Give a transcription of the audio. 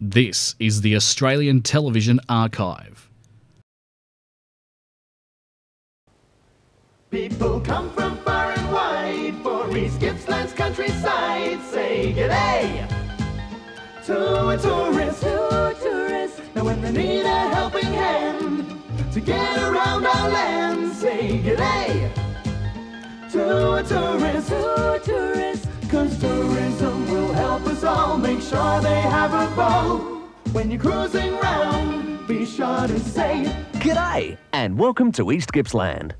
This is the Australian Television Archive. People come from far and wide for East Gippsland's countryside. Say g'day to a tourist. To a tourist, Now when they need a helping hand to get around our land, say g'day to a tourist. to a tourist. Ball. When you're cruising round, be sure to say G'day, and welcome to East Gippsland.